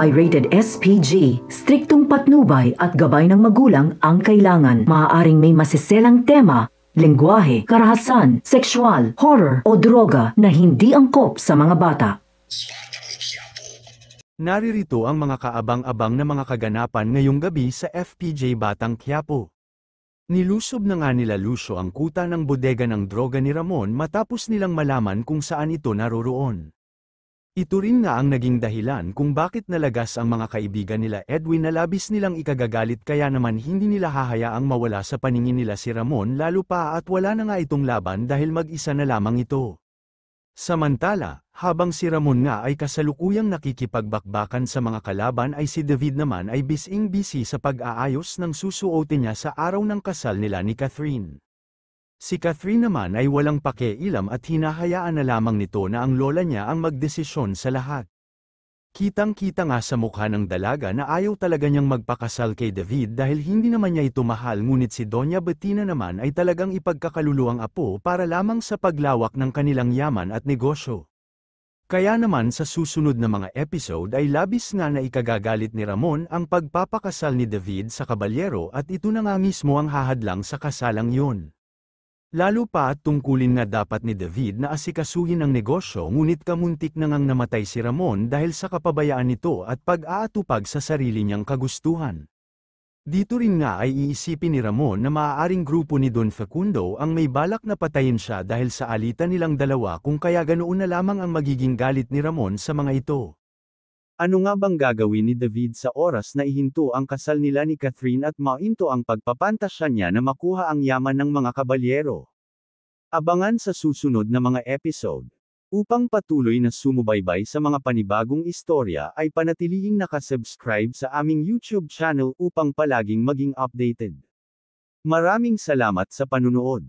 ay rated SPG. Striktong patnubay at gabay ng magulang ang kailangan. Maaaring may masiselang tema, lengguwahe, karahasan, sexual, horror o droga na hindi angkop sa mga bata. Naririto ang mga kaabang-abang na mga kaganapan ngayong gabi sa FPJ Batang Quiapo. Nilusob na nga nila Lucio ang kuta ng bodega ng droga ni Ramon matapos nilang malaman kung saan ito naroroon. Ito rin nga ang naging dahilan kung bakit nalagas ang mga kaibigan nila Edwin na labis nilang ikagagalit kaya naman hindi nila hahayaang mawala sa paningin nila si Ramon lalo pa at wala na nga itong laban dahil mag-isa na lamang ito. Samantala, habang si Ramon nga ay kasalukuyang nakikipagbakbakan sa mga kalaban ay si David naman ay bising-busy sa pag-aayos ng susuotin niya sa araw ng kasal nila ni Catherine. Si Catherine naman ay walang pakialam at hinahayaan na lamang nito na ang lola niya ang magdesisyon sa lahat. Kitang-kita nga sa mukha ng dalaga na ayaw talaga niyang magpakasal kay David dahil hindi naman niya ito mahal ngunit si Doña Bettina naman ay talagang ipagkakaluluang apo para lamang sa paglawak ng kanilang yaman at negosyo. Kaya naman sa susunod na mga episode ay labis nga na ikagagalit ni Ramon ang pagpapakasal ni David sa kabalyero at ito na nga mismo ang hahadlang sa kasalang yun. Lalo pa at tungkulin nga dapat ni David na asikasuhin ang negosyo ngunit kamuntik na ngang namatay si Ramon dahil sa kapabayaan nito at pag-aatupag sa sarili niyang kagustuhan. Dito rin nga ay iisipin ni Ramon na maaaring grupo ni Don Facundo ang may balak na patayin siya dahil sa alitan nilang dalawa kung kaya ganoon na lamang ang magiging galit ni Ramon sa mga ito. Ano nga bang gagawin ni David sa oras na ihinto ang kasal nila ni Catherine at mainto ang pagpapantasya niya na makuha ang yaman ng mga kabalyero? Abangan sa susunod na mga episode. Upang patuloy na sumubaybay sa mga panibagong istorya ay panatilihing nakasubscribe sa aming YouTube channel upang palaging maging updated. Maraming salamat sa panunood.